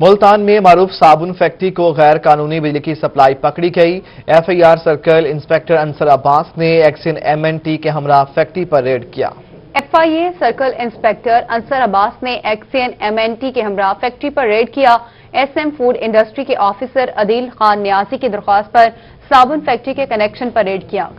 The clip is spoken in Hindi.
मुल्तान में मारूफ साबुन फैक्ट्री को गैर कानूनी बिजली की सप्लाई पकड़ी गई। F I R circle inspector Ansar Abbas ने एक्सिन एम एन टी के हमरा फैक्ट्री पर रेड किया। F I A circle inspector Ansar Abbas ने एक्सियन एम एन टी के हमरा फैक्ट्री पर रेड किया। एस एम फ़ूड इंडस्ट्री के ऑफिसर अदील खान न्यासी की दरख्वास्त पर साबुन फैक्ट्री के कनेक्शन पर रेड किया।